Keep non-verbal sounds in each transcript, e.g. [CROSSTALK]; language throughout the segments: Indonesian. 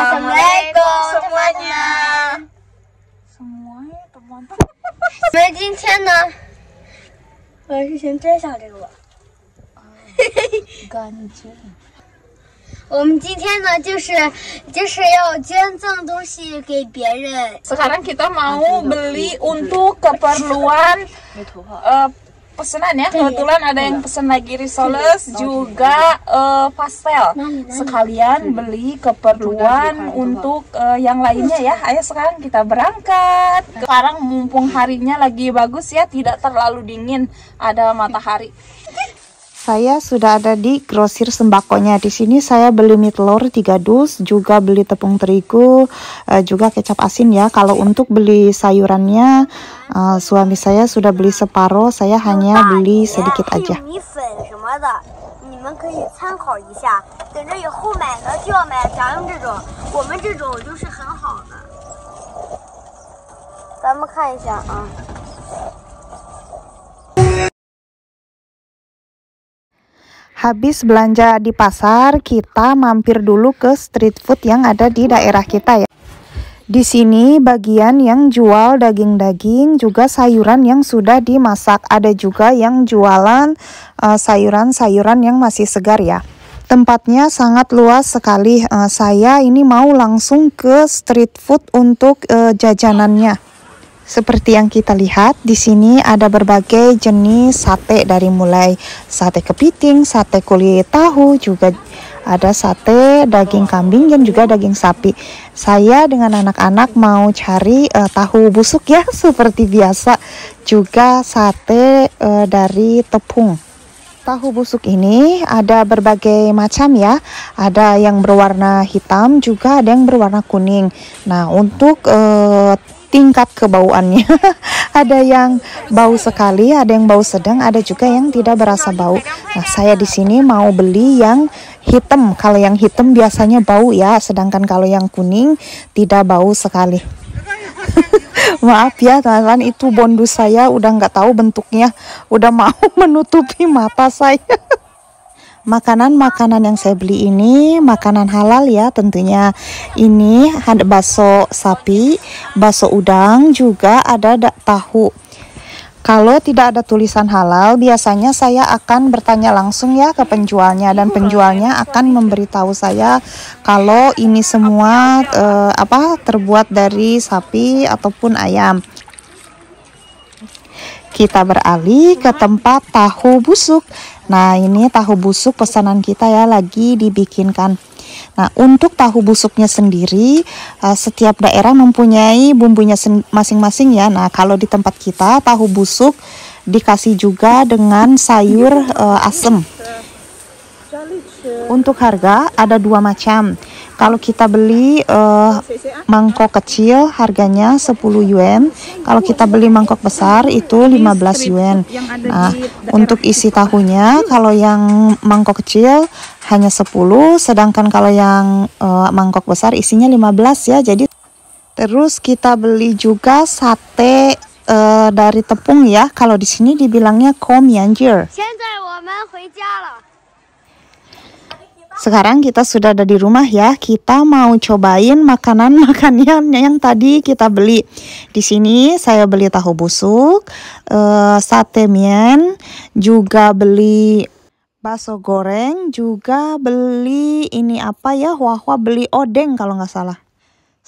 Assalamualaikum semuanya. Semuanya teman-teman. 我们今天呢，我是先摘下这个。Ganjil. 我们今天呢就是就是要捐赠东西给别人。Sekarang kita mau beli untuk keperluan eh, pesanan ya. Kebetulan ada yang pesan lagi risoles juga eh, pastel. Sekalian beli keperluan untuk eh, yang lainnya ya. Ayo sekarang kita berangkat. Sekarang mumpung harinya lagi bagus ya, tidak terlalu dingin, ada matahari. Saya sudah ada di grosir sembakonya. Di sini saya beli mie telur 3 dus, juga beli tepung terigu, eh, juga kecap asin ya. Kalau untuk beli sayurannya, eh, suami saya sudah beli separuh, saya hanya beli sedikit 还有 aja. 米粉什么的，你们可以参考一下。等着以后买的就要买咱们这种，我们这种就是很好的。咱们看一下啊。 Habis belanja di pasar, kita mampir dulu ke street food yang ada di daerah kita ya. Di sini bagian yang jual daging-daging juga sayuran yang sudah dimasak. Ada juga yang jualan eh, sayuran-sayuran yang masih segar ya. Tempatnya sangat luas sekali. Eh, saya ini mau langsung ke street food untuk eh, jajanannya. Seperti yang kita lihat di sini ada berbagai jenis sate dari mulai sate kepiting, sate kulit tahu, juga ada sate daging kambing dan juga daging sapi. Saya dengan anak-anak mau cari eh, tahu busuk ya [LAUGHS] seperti biasa, juga sate eh, dari tepung. Tahu busuk ini ada berbagai macam ya. Ada yang berwarna hitam, juga ada yang berwarna kuning. Nah, untuk eh, tingkat kebauannya, [LAUGHS] ada yang bau sekali, ada yang bau sedang, ada juga yang tidak berasa bau. Nah, saya di sini mau beli yang hitam. Kalau yang hitam biasanya bau ya, sedangkan kalau yang kuning tidak bau sekali. [LAUGHS] Maaf ya teman-teman, itu bondus saya udah nggak tahu bentuknya, udah mau [LAUGHS] menutupi mata saya. Makanan-makanan yang saya beli ini makanan halal ya tentunya. Ini ada bakso sapi, bakso udang, juga ada da- tahu. Kalau tidak ada tulisan halal, biasanya saya akan bertanya langsung ya ke penjualnya dan penjualnya akan memberitahu saya kalau ini semua eh, apa terbuat dari sapi ataupun ayam. Kita beralih ke tempat tahu busuk. Nah, ini tahu busuk pesanan kita ya lagi dibikinkan. Nah, untuk tahu busuknya sendiri, eh, setiap daerah mempunyai bumbunya masing-masing ya. Nah, kalau di tempat kita tahu busuk dikasih juga dengan sayur eh, asem. Untuk harga ada dua macam. Kalau kita beli eh, mangkok kecil harganya 10 yuan. Kalau kita beli mangkok besar itu 15 yuan. Nah, untuk isi tahunya kalau yang mangkok kecil hanya 10, sedangkan kalau yang eh, mangkok besar isinya 15 ya. Jadi terus kita beli juga sate eh, dari tepung ya. Kalau di sini dibilangnya kom yanjir. 现在我们回家了。 Sekarang kita sudah ada di rumah ya. Kita mau cobain makanan-makanan [LAUGHS] yang tadi kita beli. Di sini saya beli tahu busuk, eh, sate mien, juga beli bakso goreng, juga beli ini apa ya? Wah-wah beli odeng kalau nggak salah.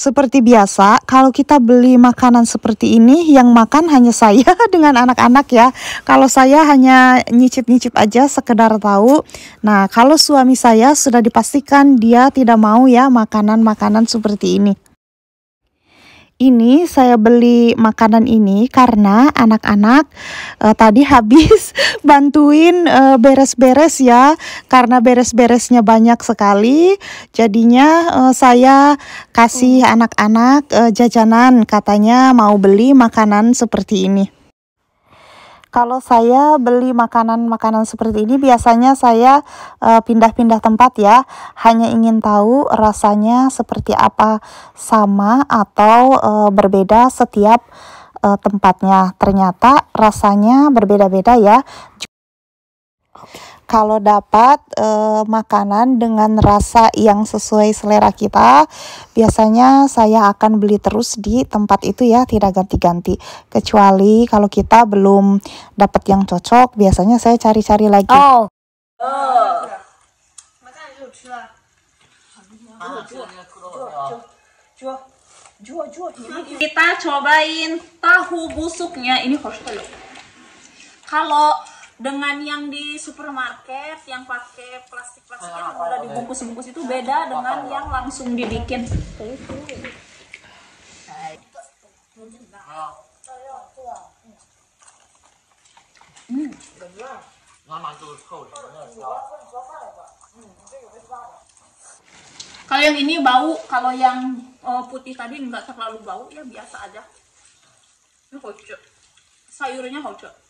Seperti biasa, kalau kita beli makanan seperti ini, yang makan hanya saya [LAUGHS] dengan anak-anak ya. Kalau saya hanya nyicip-nyicip aja sekedar tahu. Nah, kalau suami saya sudah dipastikan dia tidak mau ya makanan-makanan seperti ini. Ini saya beli makanan ini karena anak-anak eh, tadi habis [LAUGHS] bantuin eh, beres-beres ya. Karena beres-beresnya banyak sekali, jadinya eh, saya kasih anak-anak eh, jajanan. Katanya mau beli makanan seperti ini. Kalau saya beli makanan-makanan seperti ini biasanya saya eh, pindah-pindah tempat ya. Hanya ingin tahu rasanya seperti apa, sama atau eh, berbeda setiap eh, tempatnya. Ternyata rasanya berbeda-beda ya. Kalau dapat uh, makanan dengan rasa yang sesuai selera kita, biasanya saya akan beli terus di tempat itu ya, tidak ganti-ganti. Kecuali kalau kita belum dapat yang cocok, biasanya saya cari-cari lagi. Oh. Kita cobain tahu busuknya. Ini harus Kalau dengan yang di supermarket yang pakai plastik-plastik yang udah dibungkus-bungkus itu beda dengan yang langsung dibikin. Hmm. Kalau yang ini bau, kalau yang uh, putih tadi nggak terlalu bau ya biasa aja. Ini hocok. Sayurnya hocok.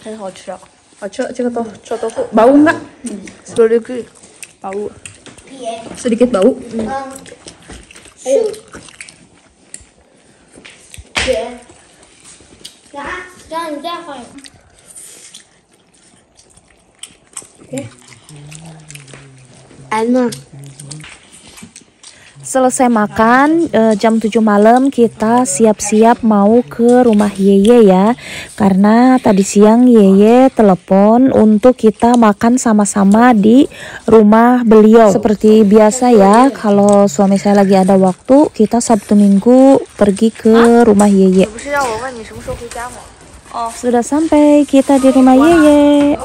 个版本不一样。有辣的，啥不辣的？嗯，太好吃了，好吃，这个豆臭豆腐 bau nggak? Sedikit bau, sedikit bau. Ayo. Selesai makan eh, jam 7 malam kita siap-siap mau ke rumah Yeye ya. Karena tadi siang Yeye telepon untuk kita makan sama-sama di rumah beliau. Seperti biasa ya kalau suami saya lagi ada waktu kita Sabtu Minggu pergi ke rumah Yeye. Oh, sudah sampai kita di rumah Yeye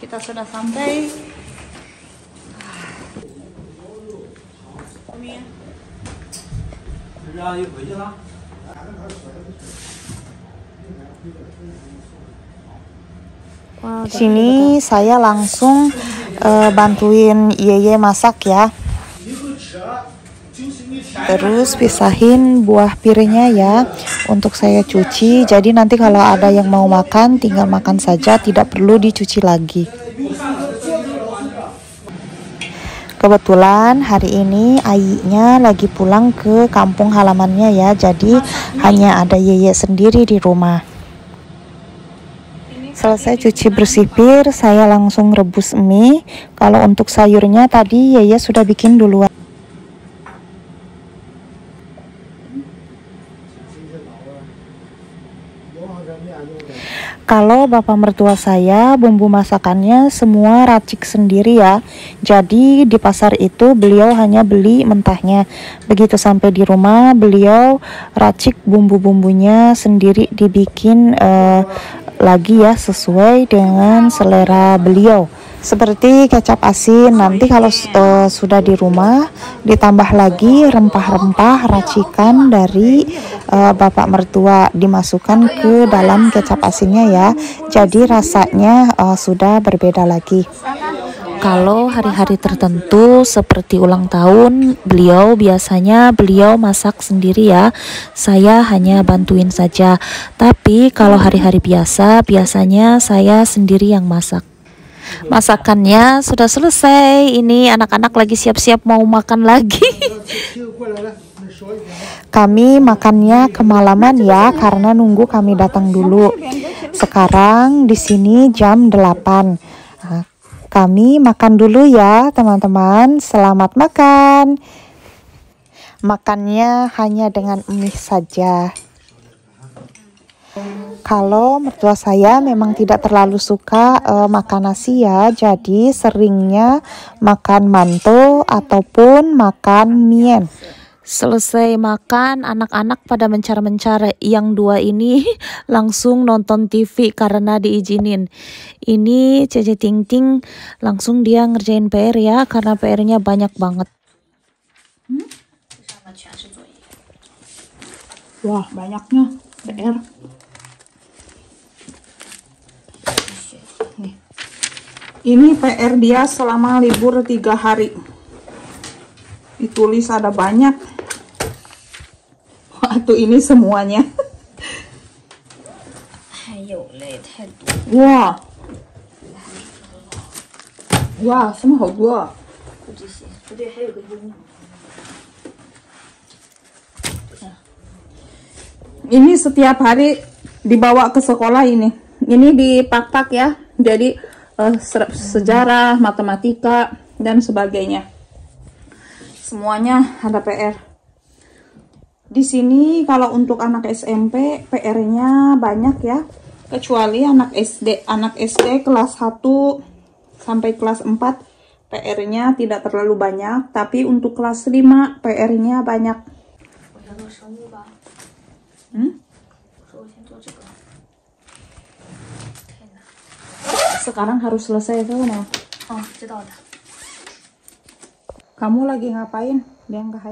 Kita sudah sampai. Sini saya langsung uh, bantuin Yeye masak ya. Terus pisahin buah pirnya ya untuk saya cuci. Jadi nanti kalau ada yang mau makan tinggal makan saja, tidak perlu dicuci lagi. Kebetulan hari ini Ainya lagi pulang ke kampung halamannya ya. Jadi hanya ada Yeye sendiri di rumah. Selesai cuci bersih pir, saya langsung rebus mie. Kalau untuk sayurnya tadi Yeye sudah bikin duluan. Kalau bapak mertua saya bumbu masakannya semua racik sendiri ya. Jadi di pasar itu beliau hanya beli mentahnya. Begitu sampai di rumah beliau racik bumbu-bumbunya sendiri dibikin uh, lagi ya sesuai dengan selera beliau seperti kecap asin nanti kalau uh, sudah di rumah ditambah lagi rempah-rempah racikan dari uh, bapak mertua. Dimasukkan ke dalam kecap asinnya ya. Jadi rasanya uh, sudah berbeda lagi. Kalau hari-hari tertentu seperti ulang tahun beliau biasanya beliau masak sendiri ya. Saya hanya bantuin saja. Tapi kalau hari-hari biasa biasanya saya sendiri yang masak Masakannya sudah selesai. Ini anak-anak lagi siap-siap mau makan lagi. kami makannya kemalaman ya karena nunggu kami datang dulu. Sekarang di sini jam 8. Nah, kami makan dulu ya, teman-teman. Selamat makan. Makannya hanya dengan mie saja. Kalau mertua saya memang tidak terlalu suka uh, makan nasi ya, jadi seringnya makan manto ataupun makan mien. Selesai makan, anak-anak pada mencar-mencar. Yang dua ini [LAUGHS] langsung nonton TV karena diizinin. Ini Cece Ting Ting langsung dia ngerjain PR ya karena PR-nya banyak banget. Hmm? Wah, banyaknya PR. Ini PR dia selama libur tiga hari. Ditulis ada banyak. Waktu ini semuanya. Wah. Wah, semua dua. Ini setiap hari dibawa ke sekolah ini. Ini dipak-pak ya. Jadi uh, sejarah, matematika dan sebagainya. Semuanya ada PR. Di sini kalau untuk anak SMP PR-nya banyak ya. Kecuali anak SD, anak SD kelas 1 sampai kelas 4 PR-nya tidak terlalu banyak, tapi untuk kelas 5 PR-nya banyak. Hmm? Sekarang harus selesai tuh ya? Oh, Kamu lagi ngapain? Dia nggak